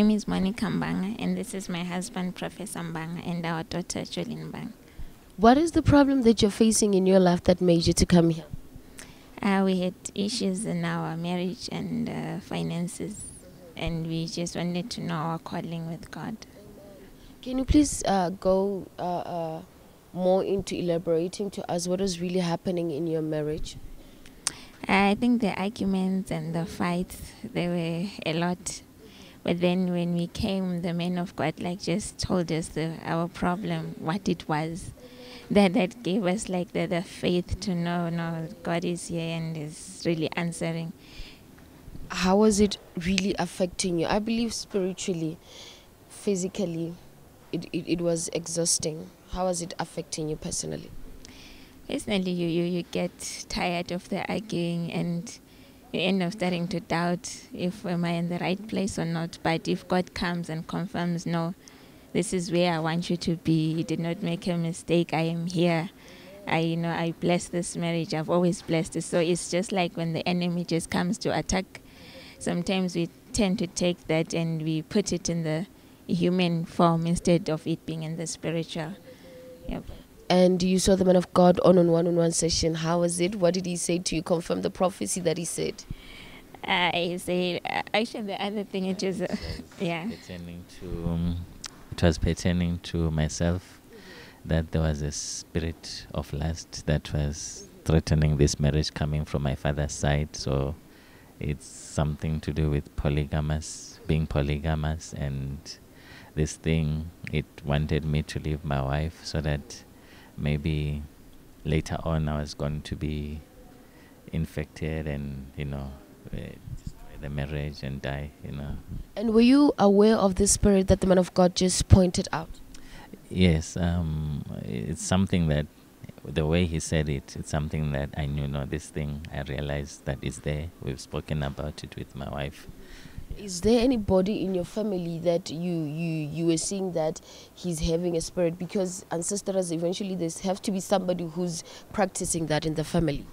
name is Monica Mbanga, and this is my husband, Professor Mbanga, and our daughter, Jolene Mbanga. What is the problem that you're facing in your life that made you to come here? Uh, we had issues in our marriage and uh, finances, and we just wanted to know our calling with God. Can you please uh, go uh, uh, more into elaborating to us what is really happening in your marriage? I think the arguments and the fights, they were a lot. But then when we came, the man of God like just told us the, our problem, what it was. That that gave us like the, the faith to know, no, God is here and is really answering. How was it really affecting you? I believe spiritually, physically, it, it, it was exhausting. How was it affecting you personally? Personally, you, you, you get tired of the arguing and you end up starting to doubt if am I in the right place or not. But if God comes and confirms, no, this is where I want you to be. You did not make a mistake. I am here. I you know I bless this marriage. I've always blessed it. So it's just like when the enemy just comes to attack. Sometimes we tend to take that and we put it in the human form instead of it being in the spiritual. Yep. And you saw the man of God on on one on one session. How was it? What did he say to you? Confirm the prophecy that he said. I said uh, actually the other thing it is uh, yeah. Pertaining to, um, it was pertaining to myself that there was a spirit of lust that was threatening this marriage coming from my father's side. So it's something to do with polygamous, being polygamous, and this thing it wanted me to leave my wife so that maybe later on I was going to be infected and you know destroy the marriage and die. You know. And were you aware of the spirit that the man of God just pointed out? Yes, um, it's something that the way he said it, it's something that I knew. No, this thing I realized that is there. We've spoken about it with my wife. Is there anybody in your family that you you you were seeing that he's having a spirit? Because ancestors eventually there's have to be somebody who's practicing that in the family.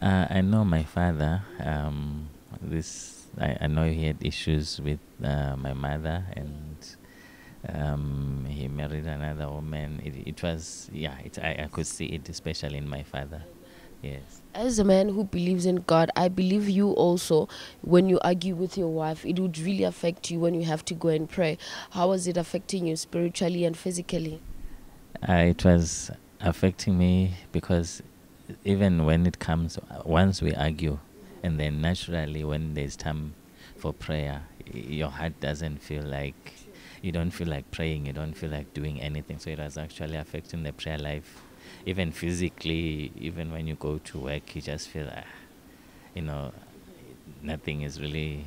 Uh, I know my father. Um, this I, I know he had issues with uh, my mother, and um, he married another woman. It, it was yeah. It, I, I could see it, especially in my father. Yes. As a man who believes in God, I believe you also, when you argue with your wife, it would really affect you when you have to go and pray. How was it affecting you spiritually and physically? Uh, it was affecting me because even when it comes, once we argue, and then naturally when there's time for prayer, your heart doesn't feel like, you don't feel like praying, you don't feel like doing anything. So it was actually affecting the prayer life. Even physically, even when you go to work, you just feel, ah, you know, nothing is really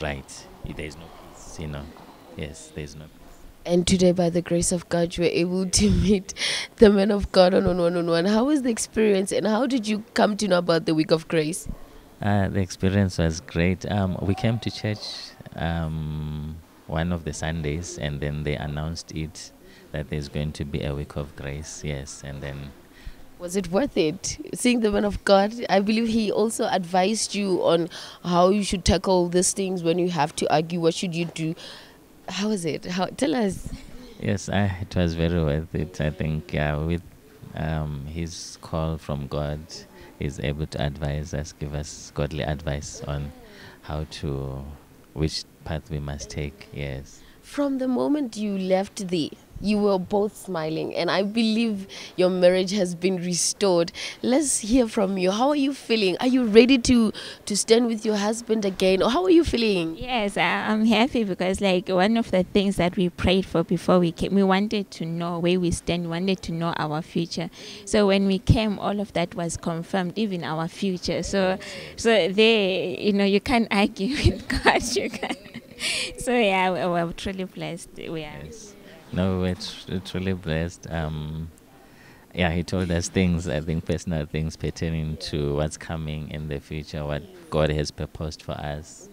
right. There's no peace, you know. Yes, there's no And today, by the grace of God, you were able to meet the man of God on one on one. How was the experience, and how did you come to know about the week of grace? Uh, the experience was great. Um, we came to church um, one of the Sundays, and then they announced it that there's going to be a week of grace. Yes, and then Was it worth it? Seeing the man of God, I believe he also advised you on how you should tackle these things when you have to argue. What should you do? How is it? How tell us? yes, I, it was very worth it. I think with um, his call from God, he's able to advise us, give us godly advice on how to, which path we must take. Yes. From the moment you left the you were both smiling and i believe your marriage has been restored let's hear from you how are you feeling are you ready to to stand with your husband again or how are you feeling Yes, I- I'm happy because like one of the things that we prayed for before we came, we wanted to know where we stand, we wanted to know our future. So when we came, all of that was confirmed, even our future. So, so there, you know, you can't argue with God. You can. So yeah, we- we're truly blessed. We are. Yes. No, we're tr- truly blessed. Um, yeah, he told us things, I think personal things pertaining to what's coming in the future, what God has proposed for us.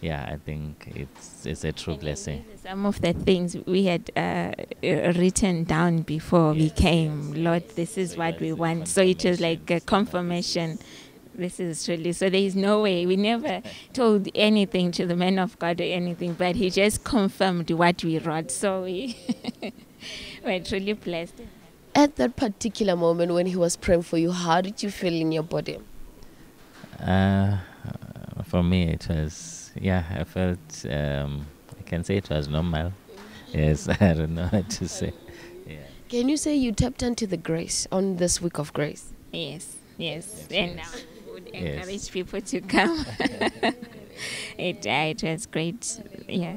Yeah, I think it's it's a true blessing. Some of the things we had uh, written down before we came, Lord, this is what we want. So it was like a confirmation this is really so. There is no way. We never told anything to the man of God or anything, but he just confirmed what we wrote. So we we're truly blessed. At that particular moment when he was praying for you, how did you feel in your body? Uh, for me, it was yeah. I felt um, I can say it was normal. Yes, I don't know what to say. Yeah. Can you say you tapped into the grace on this week of grace? Yes, yes, Yes, and yes. I would Yes. encourage people to come. it uh, it was great. Yeah.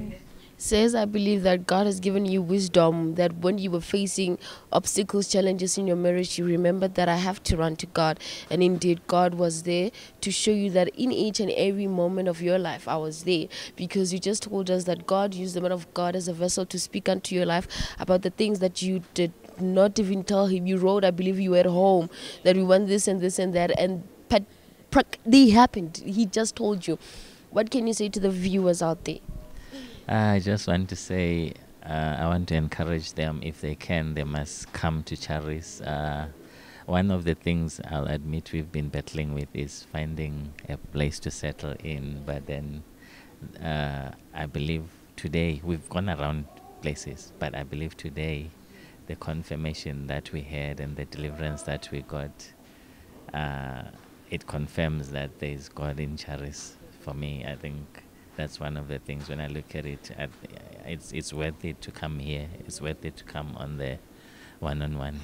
Says, I believe that God has given you wisdom that when you were facing obstacles, challenges in your marriage, you remembered that I have to run to God. And indeed, God was there to show you that in each and every moment of your life, I was there. Because you just told us that God used the man of God as a vessel to speak unto your life about the things that you did not even tell Him. You wrote, I believe you were at home, that we want this and this and that. And but prac- they happened. He just told you. What can you say to the viewers out there? I just want to say uh, I want to encourage them if they can, they must come to Charis. Uh, one of the things I'll admit we've been battling with is finding a place to settle in. But then uh, I believe today we've gone around places, but I believe today the confirmation that we had and the deliverance that we got, uh, it confirms that there is God in Charis. For me, I think that's one of the things when I look at it. I, it's it's worth it to come here. It's worth it to come on the one-on-one.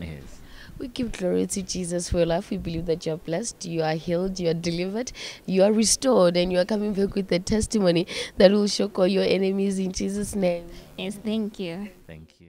Yes. We give glory to Jesus for your life. We believe that you are blessed, you are healed, you are delivered, you are restored, and you are coming back with a testimony that will shock all your enemies in Jesus' name. Yes. Thank you. Thank you.